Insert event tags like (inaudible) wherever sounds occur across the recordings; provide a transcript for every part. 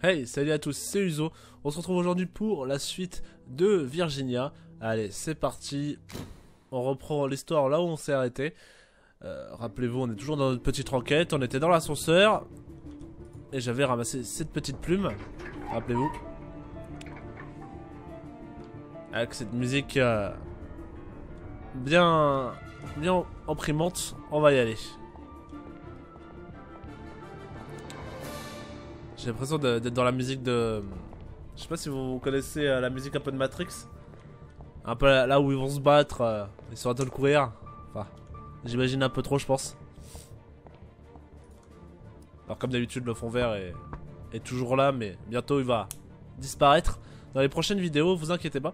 Hey, salut à tous, c'est Uzo. On se retrouve aujourd'hui pour la suite de Virginia. Allez, c'est parti. On reprend l'histoire là où on s'est arrêté. Euh, rappelez-vous, on est toujours dans notre petite enquête. On était dans l'ascenseur. Et j'avais ramassé cette petite plume. Rappelez-vous. Avec cette musique euh, bien, bien imprimante, on va y aller. J'ai l'impression d'être dans la musique de... Je sais pas si vous connaissez euh, la musique un peu de Matrix. Un peu là où ils vont se battre, euh, ils sont en train de courir. Enfin, j'imagine un peu trop je pense. Alors comme d'habitude le fond vert est, est toujours là mais bientôt il va disparaître. Dans les prochaines vidéos, vous inquiétez pas.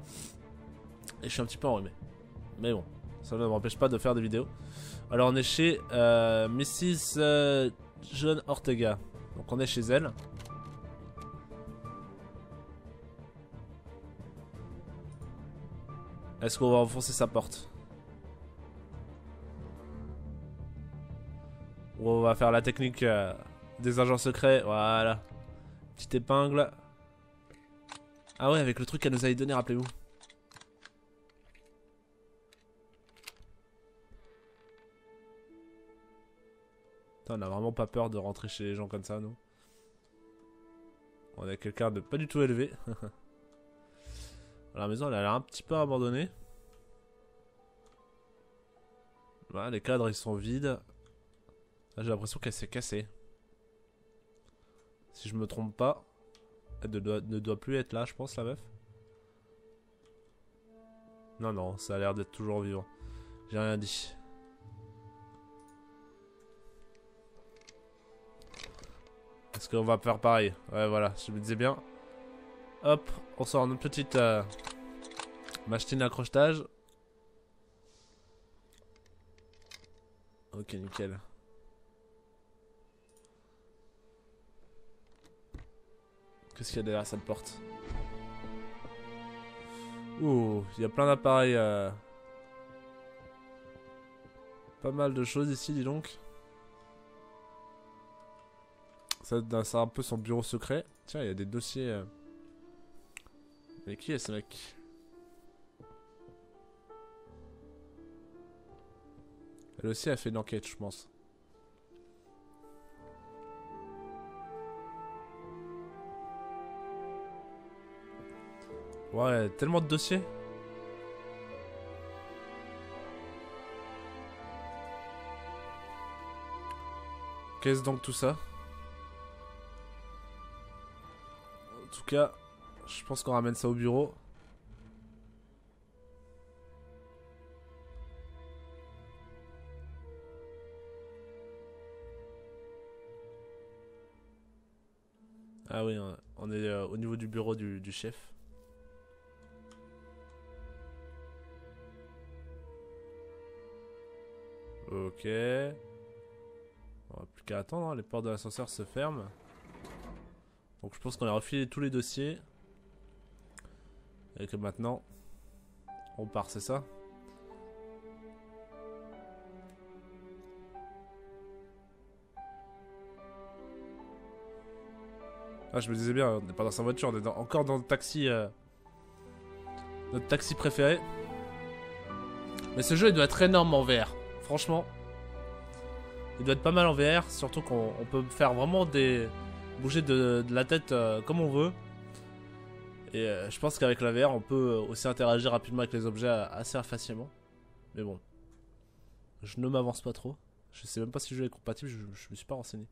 Et je suis un petit peu enrhumé. Mais bon, ça ne m'empêche pas de faire des vidéos. Alors on est chez euh, Mrs. Euh, John Ortega. Donc on est chez elle. Est-ce qu'on va enfoncer sa porte? On va faire la technique euh, des agents secrets? Voilà. Petite épingle. Ah ouais, avec le truc qu'elle nous avait donné, rappelez-vous. On a vraiment pas peur de rentrer chez les gens comme ça, nous. On est quelqu'un de pas du tout élevé. (laughs) La maison, elle a l'air un petit peu abandonnée. Voilà, les cadres, ils sont vides. J'ai l'impression qu'elle s'est cassée. Si je me trompe pas. Elle ne doit plus être là, je pense, la meuf. Non, non, ça a l'air d'être toujours vivant. J'ai rien dit. Est-ce qu'on va faire pareil Ouais, voilà, je me disais bien. Hop, on sort notre petite euh, machine à crochetage. Ok, nickel. Qu'est-ce qu'il y a derrière cette porte? Ouh, il y a plein d'appareils. Euh... Pas mal de choses ici, dis donc. Ça, c'est un peu son bureau secret. Tiens, il y a des dossiers. Euh. Mais qui est ce mec? Elle aussi a fait une enquête, je pense. Ouais, tellement de dossiers. Qu'est-ce donc tout ça? Tout cas, je pense qu'on ramène ça au bureau. Ah oui, on est euh, au niveau du bureau du, chef. Ok. On va plus qu'à attendre, hein. les portes de l'ascenseur se ferment. Donc je pense qu'on a refilé tous les dossiers. Et que maintenant, on part, c'est ça? Ah, je me disais bien, on n'est pas dans sa voiture, on est encore dans le taxi. Euh, notre taxi préféré. Mais ce jeu, il doit être énorme en VR. Franchement. Il doit être pas mal en VR, surtout qu'on peut faire vraiment des, bouger de, la tête euh, comme on veut. Et euh, je pense qu'avec la VR, on peut aussi interagir rapidement avec les objets assez facilement. Mais bon, je ne m'avance pas trop. Je sais même pas si le jeu est compatible, je, je me suis pas renseigné.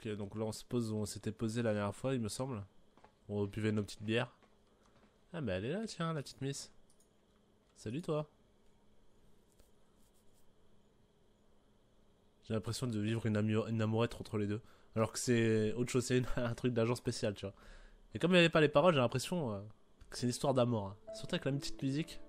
Ok, donc là on s'était posé la dernière fois, il me semble. On buvait nos petites bières. Ah bah elle est là, tiens, la petite miss. Salut toi. J'ai l'impression de vivre une, une amourette entre les deux. Alors que c'est autre chose, c'est (laughs) un truc d'agent spécial, tu vois. Et comme il n'y avait pas les paroles, j'ai l'impression euh, que c'est une histoire d'amour. hein. Surtout avec la petite musique.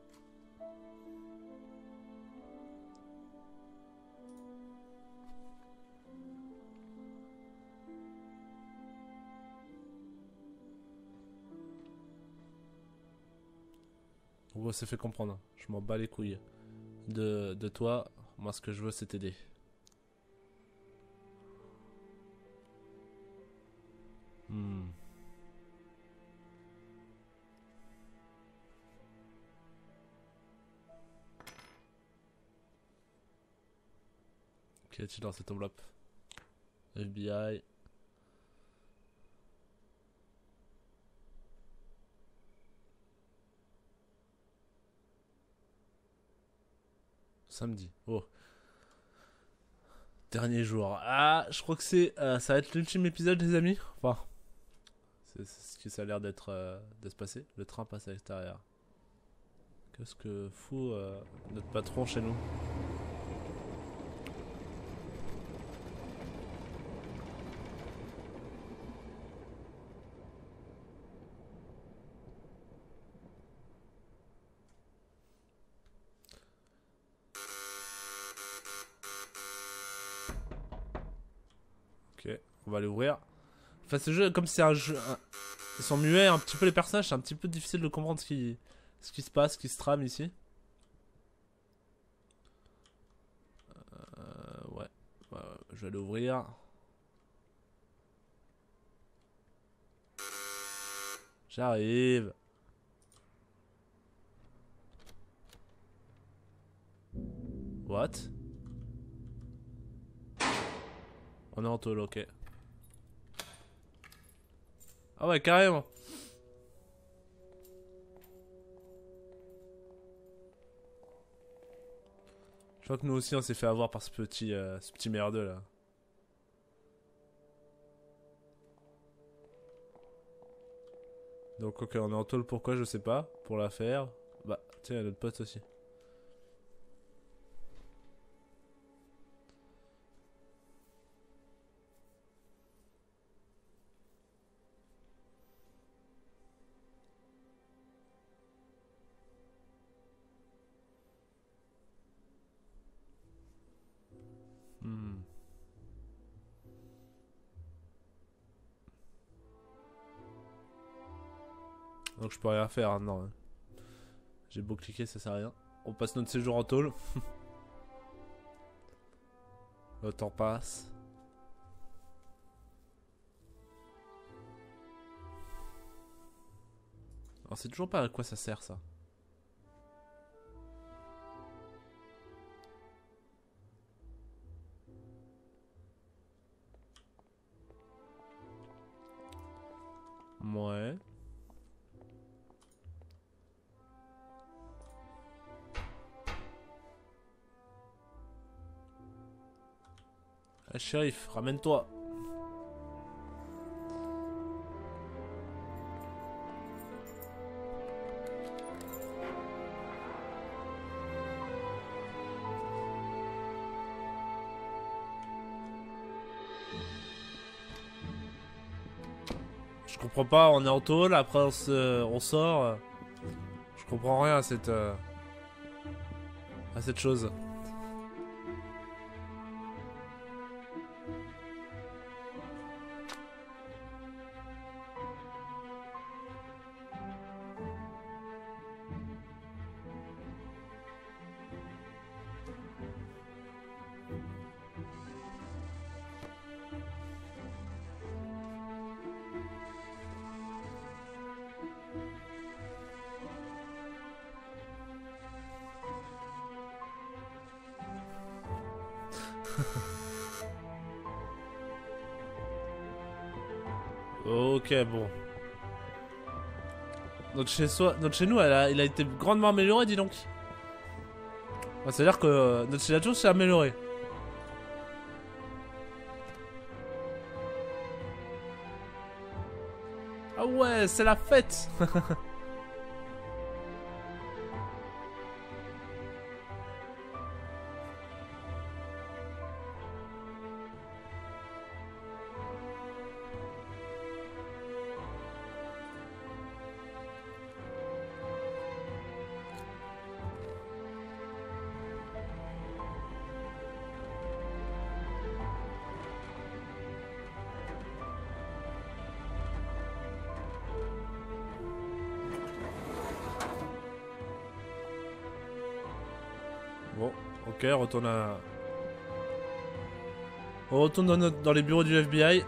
On s'est fait comprendre. Je m'en bats les couilles. De, de toi, moi ce que je veux c'est t'aider. Hmm. Qu'y a-t-il dans cette enveloppe? FBI. Samedi. Oh. Dernier jour. Ah, je crois que c'est. euh, ça va être l'ultime épisode, les amis. Enfin. C'est ce qui ça a l'air d'être euh, de se passer. Le train passe à l'extérieur. Qu'est-ce que fout euh, notre patron chez nous Ok, on va aller ouvrir. Enfin, ce jeu, comme c'est un jeu. Ils sont muets un petit peu les personnages, c'est un petit peu difficile de comprendre ce qui, ce qui se passe, ce qui se trame ici. Euh, ouais. Ouais, ouais, je vais aller ouvrir. J'arrive. What? On est en tôle, ok. Ah ouais, carrément. Je crois que nous aussi on s'est fait avoir par ce petit, euh, ce petit merdeux là. Donc ok, on est en tôle pourquoi? Je sais pas. Pour la faire. Bah, tiens, notre pote aussi. Je peux rien faire hein. J'ai beau cliquer, ça sert à rien. On passe notre séjour en tôle. (laughs) Le temps passe. Alors c'est toujours pas à quoi ça sert ça. Ah, shérif, ramène-toi. Je comprends pas, on est en tôle, après on, se, on sort. euh, Je comprends rien à cette. euh, à cette chose. Ok, bon. Notre chez, soi, notre chez nous, a, il a été grandement amélioré, dis donc. C'est-à-dire que euh, notre chez s'est amélioré. Ah ouais, c'est la fête (laughs) Ok, on retourne à... On retourne dans, notre- dans les bureaux du FBI.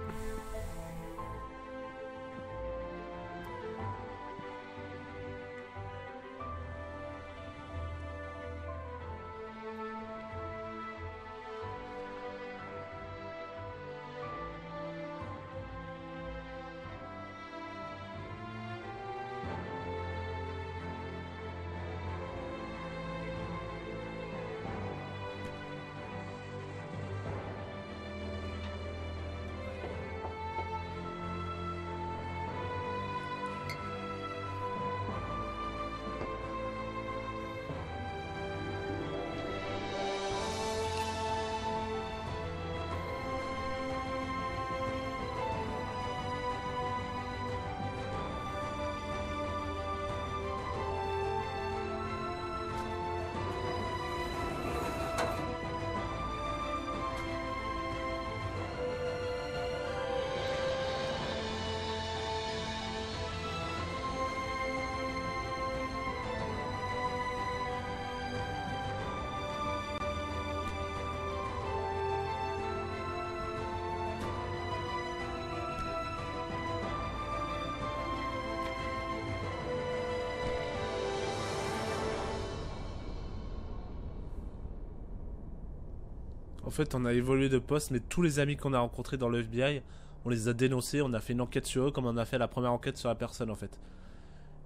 En fait, on a évolué de poste, mais tous les amis qu'on a rencontrés dans le FBI, on les a dénoncés, on a fait une enquête sur eux comme on a fait la première enquête sur la personne en fait.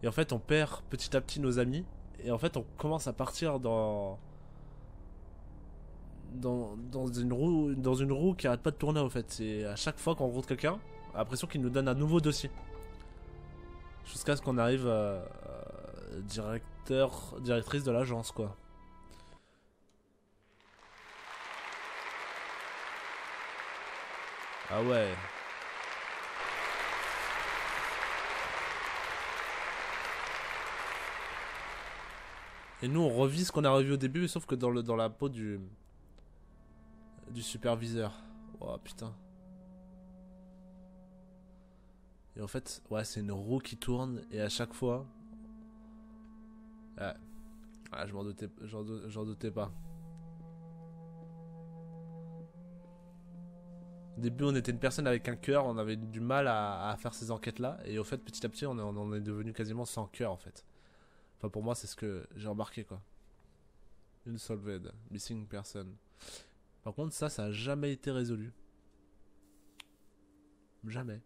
Et en fait, on perd petit à petit nos amis, et en fait, on commence à partir dans. Dans, une roue dans une roue qui arrête pas de tourner en fait c'est à chaque fois qu'on rencontre quelqu'un on a l'impression qu'il nous donne un nouveau dossier jusqu'à ce qu'on arrive à directeur directrice de l'agence quoi Ah ouais. Et nous on revit ce qu'on a revu au début, sauf que dans, le, dans la peau du. du superviseur. Oh putain. Et en fait, ouais, c'est une roue qui tourne, et à chaque fois. Ouais. Ah, je m'en doutais pas. Au début, on était une personne avec un cœur, on avait du mal à, faire ces enquêtes-là, et au fait, petit à petit, on, est- est devenu quasiment sans cœur, en fait. Enfin, pour moi, c'est ce que j'ai remarqué, quoi. Unsolved, missing person. Par contre, ça, ça a jamais été résolu. Jamais.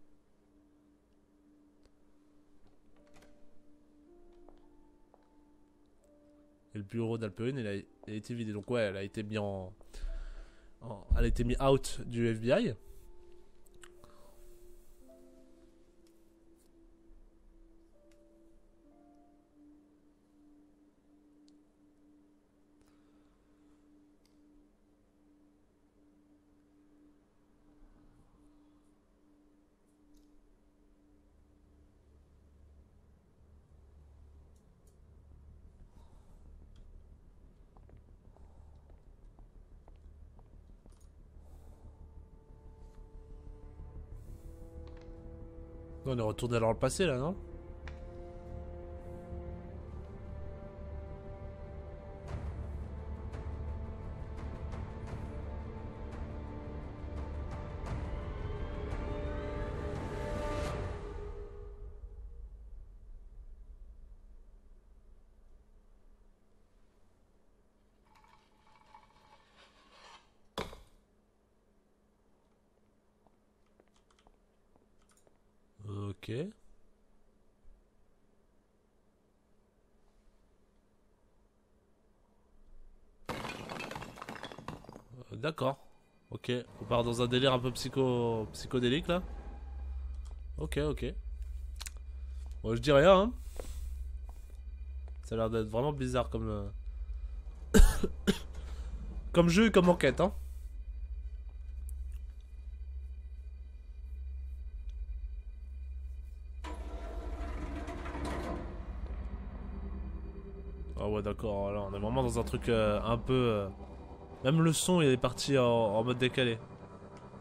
Et le bureau d'Alperine, il a, été vidé. Donc, ouais, elle a été mis en, en- Elle a été mis out du FBI. On est retourné dans le passé là, non? Ok. Euh, D'accord. Ok. On part dans un délire un peu psycho... psychodélique là. Ok, ok. Bon, je dis rien. Hein. Ça a l'air d'être vraiment bizarre comme. euh, (coughs) comme jeu et comme enquête, hein. Ah ouais on est vraiment dans un truc euh, un peu... euh, Même le son il est parti en, mode décalé.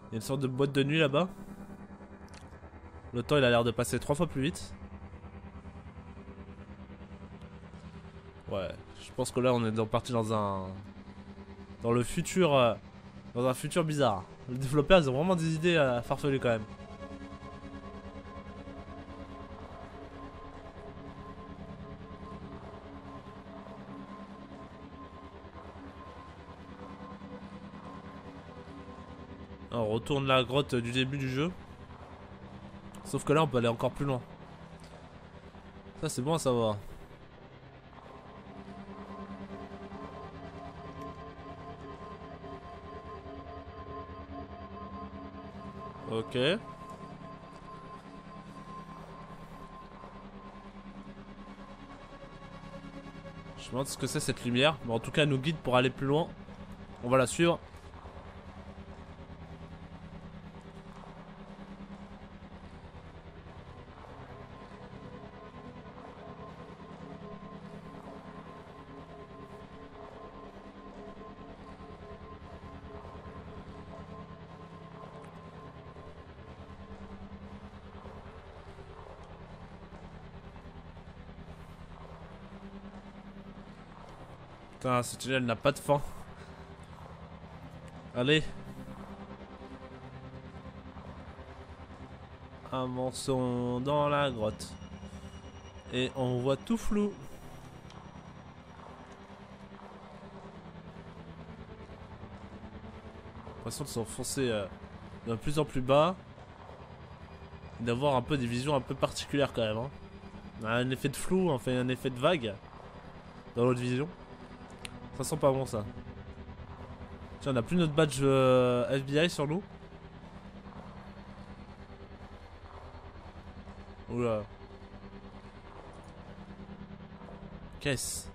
Il y a une sorte de boîte de nuit là-bas. Le temps il a l'air de passer trois fois plus vite. Ouais, je pense que là on est parti dans un... dans le futur, euh, dans un futur bizarre. Les développeurs, ils ont vraiment des idées euh, farfelues quand même. Retourne la grotte du début du jeu. Sauf que là, on peut aller encore plus loin. Ça, c'est bon à savoir. Ok. Je me demande ce que c'est cette lumière. Mais en tout cas, elle nous guide pour aller plus loin. On va la suivre. Putain, ce tunnel n'a pas de fin. Allez. Avançons dans la grotte. Et on voit tout flou. L'impression de s'enfoncer euh, de plus en plus bas. D'avoir un peu des visions un peu particulières quand même. Hein. On a un effet de flou, enfin un effet de vague dans l'autre vision. Ça sent pas bon ça. Tiens, on a plus notre badge euh, FBI sur nous. Oula. Caisse.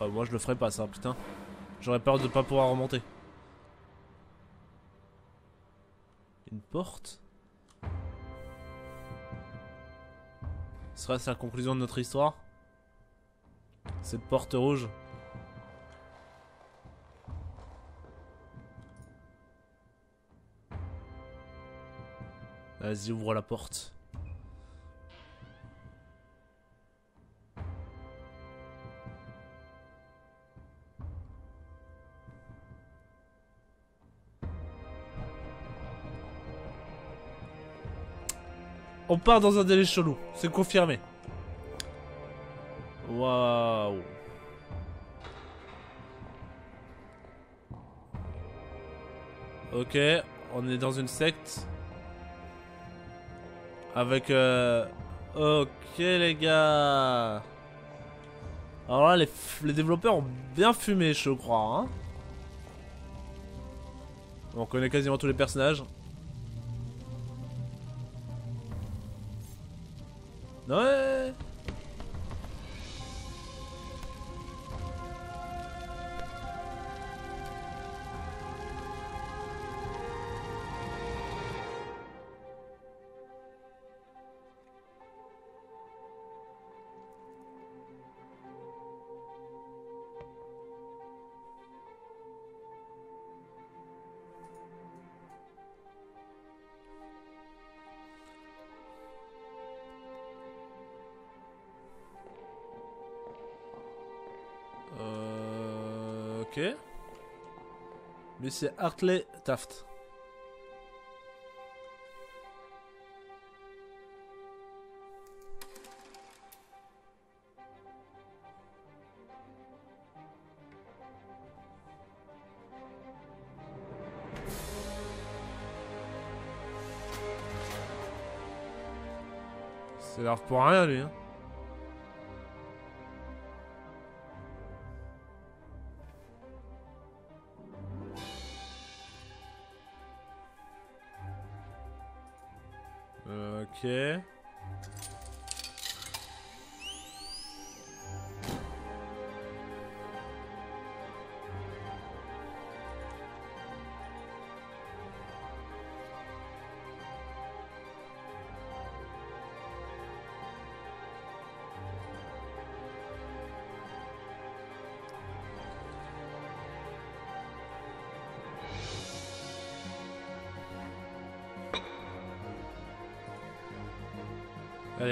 Ah, moi je le ferai pas ça, putain. J'aurais peur de pas pouvoir remonter. Une porte? Serait-ce la conclusion de notre histoire cette porte rouge. Vas-y, ouvre la porte. On part dans un délai chelou, c'est confirmé. Ok, on est dans une secte. Avec... Euh... Ok les gars. Alors là, les, les, développeurs ont bien fumé, je crois. Hein on connaît quasiment tous les personnages. Ouais Lui c'est Hartley Taft. C'est l'air pour rien lui hein.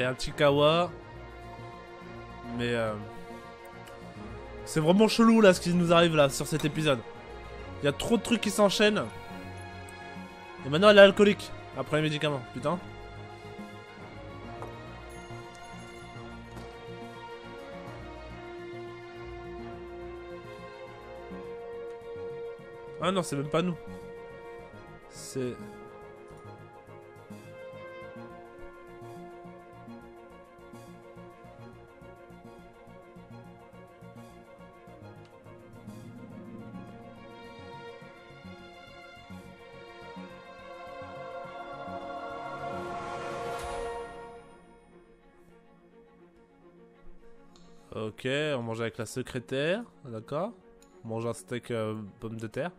Un petit kawa. Mais... Euh... C'est vraiment chelou là ce qui nous arrive là sur cet épisode. Il y a trop de trucs qui s'enchaînent. Et maintenant elle est alcoolique. Après les médicaments, putain. Ah non, c'est même pas nous. C'est... Avec la secrétaire, d'accord? On mange un steak euh, pomme de terre.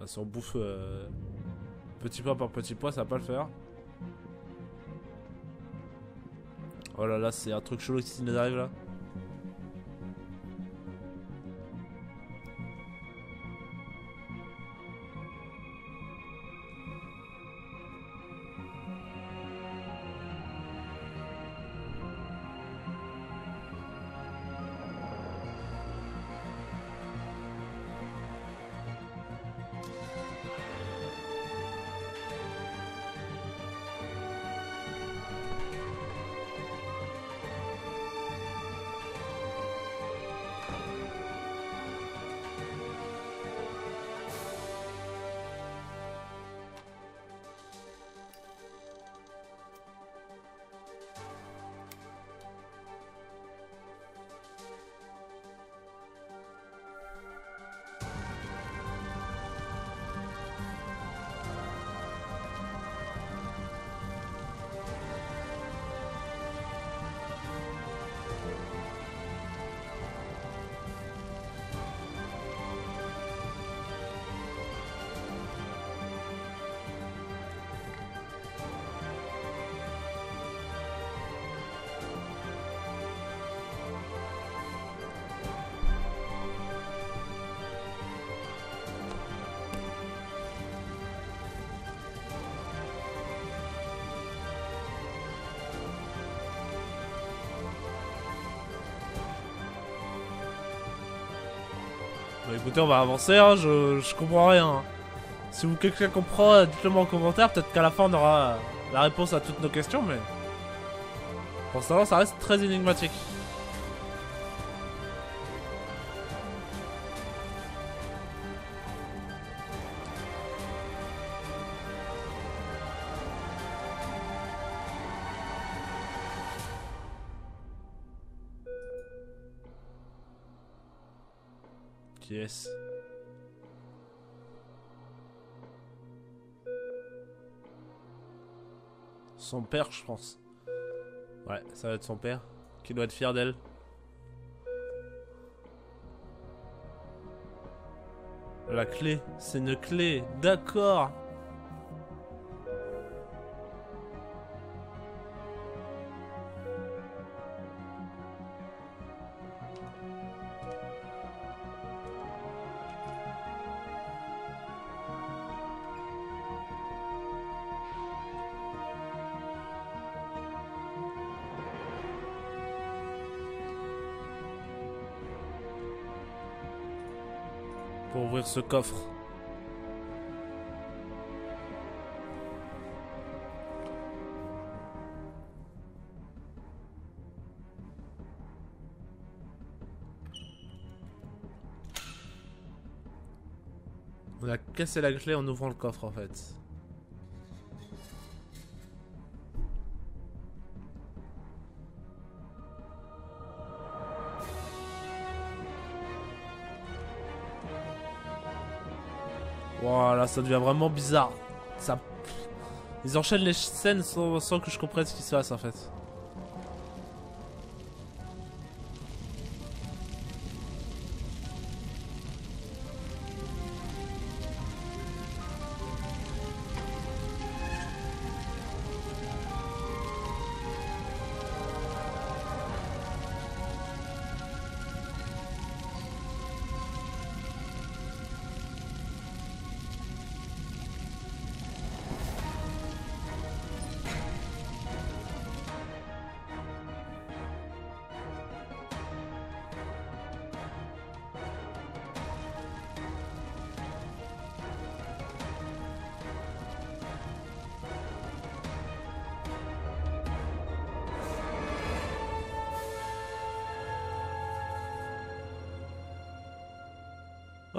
Ah, si on bouffe euh, petit pois par petit pois, ça va pas le faire. Oh là là, c'est un truc chelou qui nous arrive là. Bah écoutez, on va avancer, hein, je, je comprends rien. hein. Si vous quelqu'un comprend, dites-le moi en commentaire, peut-être qu'à la fin on aura la réponse à toutes nos questions, mais... Pour l'instant, ça reste très énigmatique. Est-ce Son père, je pense. Ouais, ça va être son père. Qui doit être fier d'elle. La clé, c'est une clé, d'accord. Ce coffre. On a cassé la clé en ouvrant le coffre en fait. Ça devient vraiment bizarre. Ça... Ils enchaînent les scènes sans que je comprenne ce qui se passe en fait.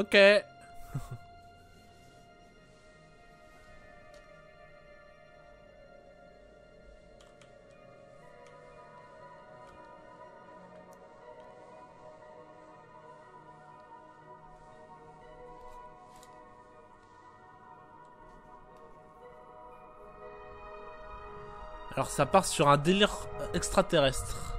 Ok. Alors ça part sur un délire extraterrestre.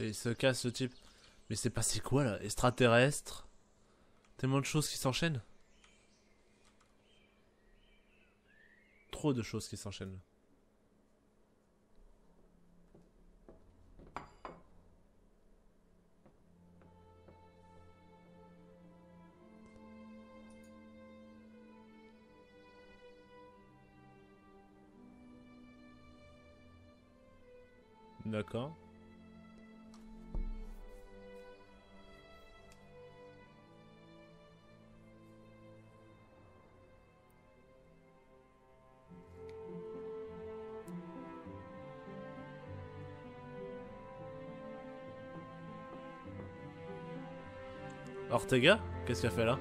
Il se casse ce type. Mais c'est passé quoi là? Extraterrestre? Tellement de choses qui s'enchaînent. Trop de choses qui s'enchaînent. D'accord. Ortega Qu'est-ce qu'il a fait là?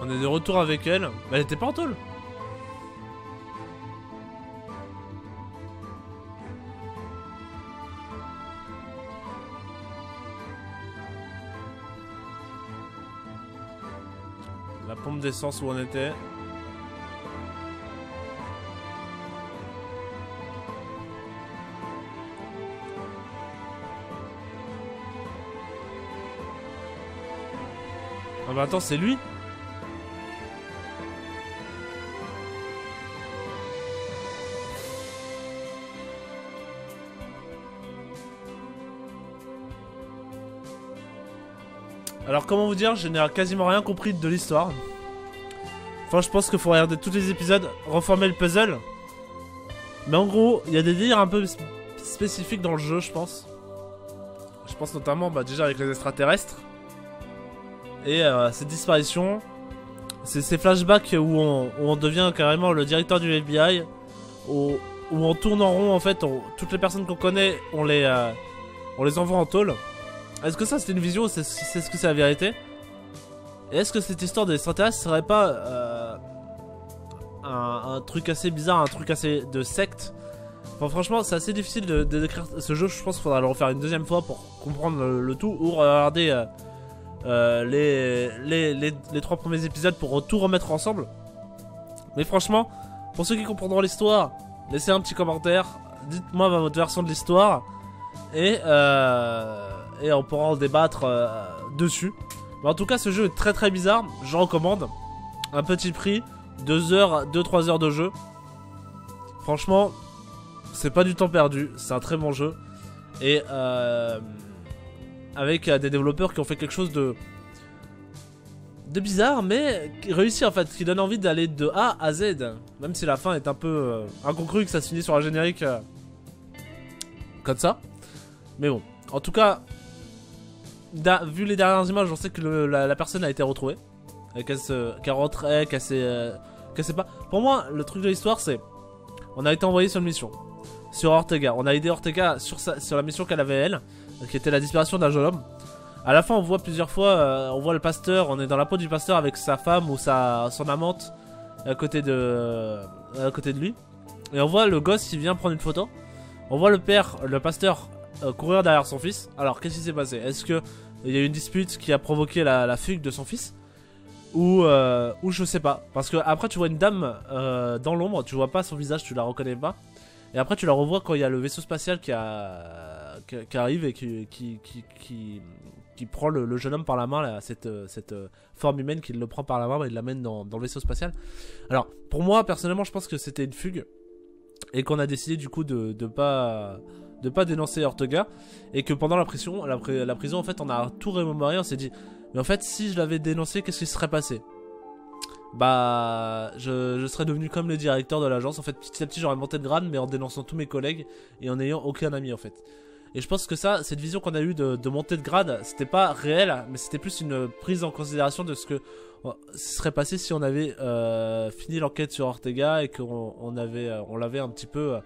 On est de retour avec elle. Elle était pas en tôle. La pompe d'essence où on était. Bah attends, c'est lui Alors comment vous dire, je n'ai quasiment rien compris de l'histoire. Enfin, je pense qu'il faut regarder tous les épisodes, reformer le puzzle. Mais en gros, il y a des délires un peu spécifiques dans le jeu, je pense. Je pense notamment bah, déjà avec les extraterrestres. Et euh, ces disparitions, c'est ces flashbacks où on, devient carrément le directeur du FBI, où, on tourne en rond en fait, toutes les personnes qu'on connaît, on les, euh, on les envoie en tôle. Est-ce que ça c'était une vision c'est ce que c'est la vérité? Et est-ce que cette histoire de l'extraterrestre serait pas euh, un, truc assez bizarre, un truc assez de secte? Franchement c'est assez difficile de, décrire ce jeu, je pense qu'il faudra le refaire une deuxième fois pour comprendre le, tout ou regarder euh, euh, les, les, les, trois premiers épisodes pour tout remettre ensemble. Mais franchement, pour ceux qui comprendront l'histoire, laissez un petit commentaire, dites-moi votre version de l'histoire et euh, et on pourra en débattre euh, dessus. Mais en tout cas, ce jeu est très très bizarre. Je recommande. Un petit prix, 2 heures, 2-3 heures de jeu. Franchement, c'est pas du temps perdu. C'est un très bon jeu. Et euh, avec euh, des développeurs qui ont fait quelque chose de de bizarre, mais réussi en fait, qui donne envie d'aller de A à Z. Même si la fin est un peu inconcrue, que ça se finit sur un générique comme ça. Mais bon, en tout cas, vu les dernières images, on sait que la, personne a été retrouvée. Qu'elle qu rentrait, qu'elle sait, euh, sait pas. Pour moi, le truc de l'histoire, c'est. On a été envoyé sur une mission. Sur Ortega. On a aidé Ortega sur, sur la mission qu'elle avait elle. Qui était la disparition d'un jeune homme. À la fin, on voit plusieurs fois. Euh, on voit le pasteur. On est dans la peau du pasteur avec sa femme ou sa, son amante. À côté de. À côté de lui. Et on voit le gosse qui vient prendre une photo. On voit le père, le pasteur, euh, courir derrière son fils. Alors, qu'est-ce qui s'est passé? Est-ce que il y a eu une dispute qui a provoqué la, fugue de son fils? Ou, euh, ou je sais pas. Parce que après, tu vois une dame euh, dans l'ombre, tu vois pas son visage, tu la reconnais pas. Et après, tu la revois quand il y a le vaisseau spatial qui, a, qui, arrive et qui, qui, qui, qui prend le, jeune homme par la main, cette, cette forme humaine, qui le prend par la main et l'amène dans, dans le vaisseau spatial. Alors, pour moi, personnellement, je pense que c'était une fugue et qu'on a décidé du coup de, de pas de pas dénoncer Ortega et que pendant la prison, la, la prison en fait on a tout remémoré, on s'est dit mais en fait si je l'avais dénoncé qu'est-ce qui serait passé? Bah je, je, serais devenu comme le directeur de l'agence en fait petit à petit j'aurais monté de grade mais en dénonçant tous mes collègues et en n'ayant aucun ami en fait. Et je pense que ça, cette vision qu'on a eue de, de montée de grade, c'était pas réel, mais c'était plus une prise en considération de ce que serait passé si on avait euh, fini l'enquête sur Ortega et qu'on on avait, euh, on l'avait un petit peu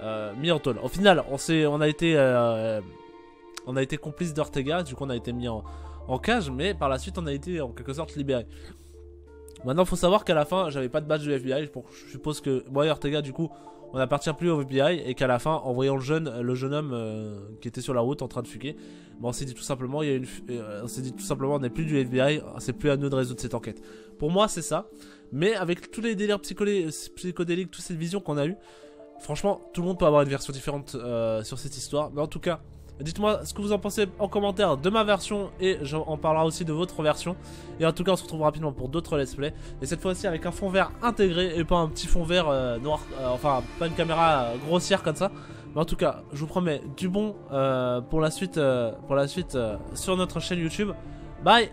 euh, mis en tôle. Au final, on s'est, on a été, on a été complice d'Ortega, du coup on a été mis en, cage, mais par la suite on a été en quelque sorte libéré. Maintenant, faut savoir qu'à la fin, j'avais pas de badge du FBI. Je suppose que moi et Ortega, du coup, on n'appartient plus au FBI et qu'à la fin, en voyant le jeune, le jeune homme euh, qui était sur la route en train de fuguer, bon, on s'est dit tout simplement, il euh, on s'est n'est plus du FBI, c'est plus à nous de résoudre cette enquête. Pour moi, c'est ça. Mais avec tous les délires psychodéliques, toutes ces visions qu'on a eues, franchement, tout le monde peut avoir une version différente euh, sur cette histoire. Mais en tout cas, Dites-moi ce que vous en pensez en commentaire de ma version et j'en parlera aussi de votre version. Et en tout cas, on se retrouve rapidement pour d'autres let's play. Et cette fois-ci avec un fond vert intégré et pas un petit fond vert euh, noir, euh, enfin pas une caméra euh, grossière comme ça. Mais en tout cas, je vous promets du bon pour la suite, pour la suite sur notre chaîne YouTube. Bye